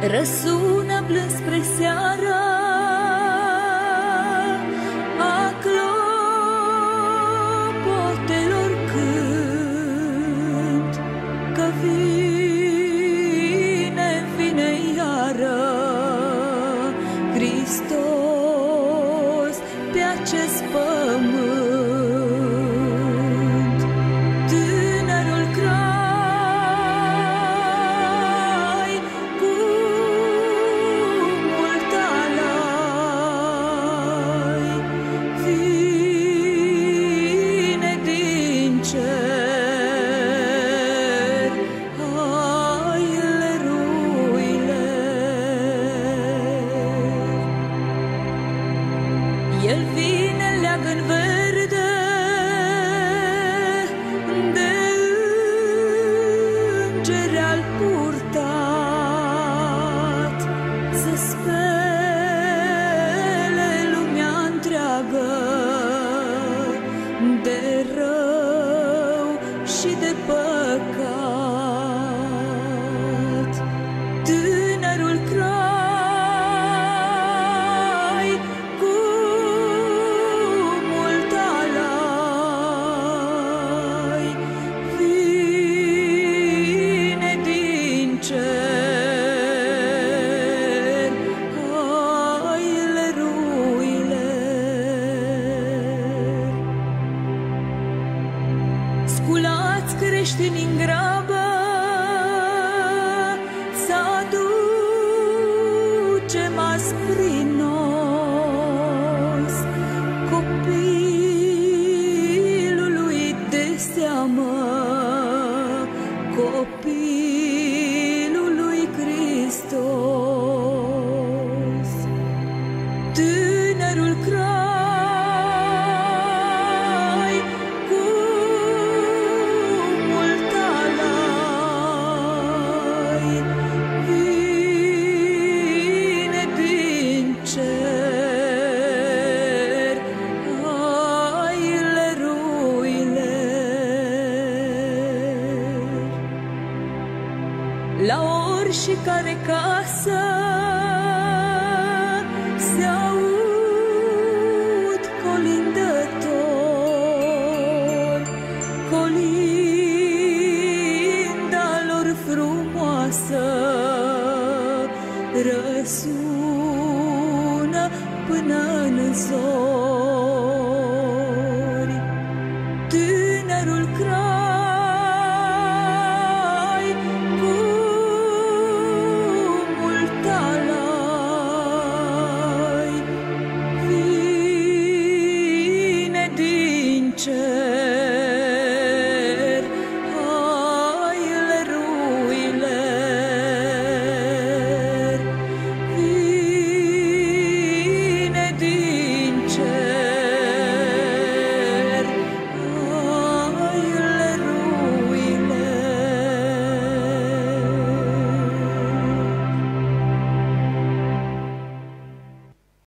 Răsună blând spre seara A clopotelor cânt Că vine, vine iară. Hristos pe acest pământ și păcat. Sculați creștini în grabă Să aducem azi prin nos Copilului de seamă la ori și care casă se răsună până în zori. Tânărul crai cu mult alai vine din cer.